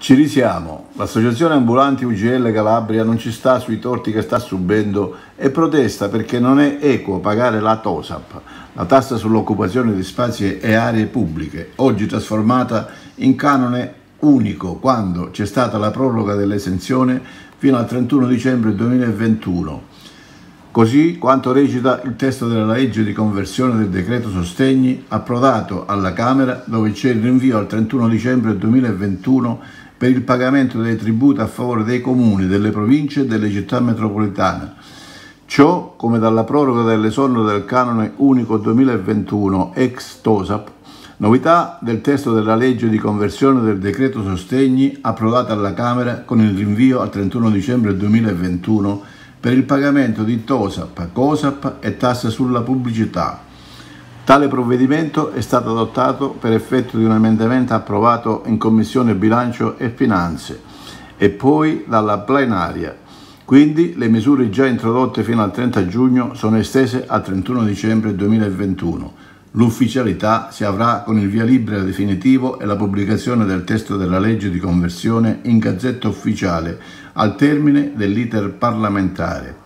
Ci risiamo, l'associazione ambulanti UGL Calabria non ci sta sui torti che sta subendo e protesta perché non è equo pagare la TOSAP, la tassa sull'occupazione di spazi e aree pubbliche, oggi trasformata in canone unico quando c'è stata la proroga dell'esenzione fino al 31 dicembre 2021 Così quanto recita il testo della legge di conversione del decreto sostegni approdato alla Camera dove c'è il rinvio al 31 dicembre 2021 per il pagamento dei tributi a favore dei comuni, delle province e delle città metropolitane. Ciò, come dalla proroga dell'esonero del canone unico 2021 ex TOSAP, novità del testo della legge di conversione del decreto sostegni approdato alla Camera con il rinvio al 31 dicembre 2021 per il pagamento di TOSAP, COSAP e tasse sulla pubblicità. Tale provvedimento è stato adottato per effetto di un emendamento approvato in Commissione Bilancio e Finanze e poi dalla plenaria. Quindi le misure già introdotte fino al 30 giugno sono estese al 31 dicembre 2021. L'ufficialità si avrà con il via libera definitivo e la pubblicazione del testo della legge di conversione in Gazzetta Ufficiale al termine dell'iter parlamentare.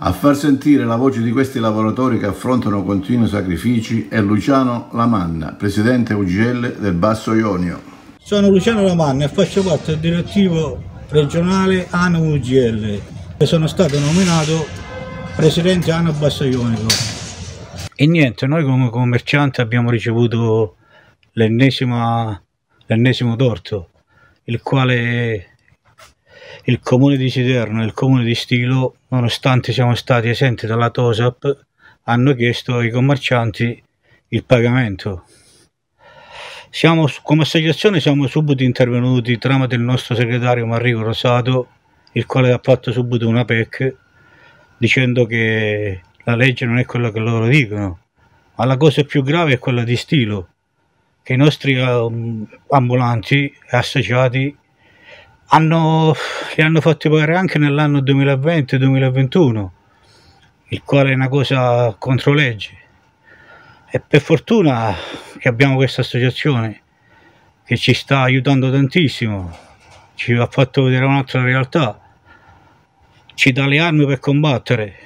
A far sentire la voce di questi lavoratori che affrontano continui sacrifici è Luciano Lamanna, presidente UGL del Basso Ionio. Sono Luciano Lamanna e faccio parte del direttivo regionale ANO UGL e sono stato nominato presidente ANO Basso Ionico. E niente, noi come commercianti abbiamo ricevuto l'ennesimo torto, il quale il comune di Siderno e il comune di Stilo, nonostante siamo stati esenti dalla TOSAP, hanno chiesto ai commercianti il pagamento. Siamo, come associazione siamo subito intervenuti tramite il nostro segretario Marrico Rosato, il quale ha fatto subito una PEC dicendo che la legge non è quello che loro dicono, ma la cosa più grave è quella di stilo, che i nostri um, ambulanti e associati hanno, li hanno fatti pagare anche nell'anno 2020-2021, il quale è una cosa contro legge. E per fortuna che abbiamo questa associazione che ci sta aiutando tantissimo, ci ha fatto vedere un'altra realtà, ci dà le armi per combattere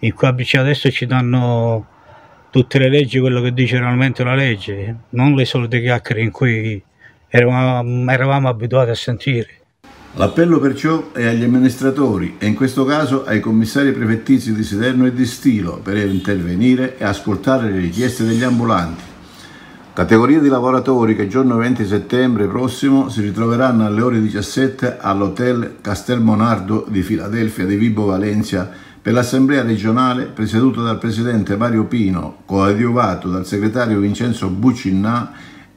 in cui adesso ci danno tutte le leggi, quello che dice realmente la legge, non le solite chiacchiere in cui eravamo, eravamo abituati a sentire. L'appello perciò è agli amministratori e in questo caso ai commissari prefettizi di Siderno e di Stilo per intervenire e ascoltare le richieste degli ambulanti. Categoria di lavoratori che giorno 20 settembre prossimo si ritroveranno alle ore 17 all'Hotel Castelmonardo di Filadelfia di Vibo Valencia per l'Assemblea regionale presieduta dal Presidente Mario Pino, coadiuvato dal segretario Vincenzo Bucinnà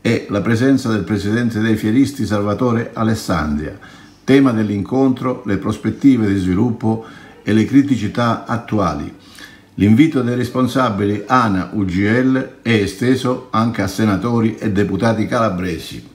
e la presenza del Presidente dei Fieristi Salvatore Alessandria. Tema dell'incontro, le prospettive di sviluppo e le criticità attuali. L'invito dei responsabili ANA UGL è esteso anche a senatori e deputati calabresi.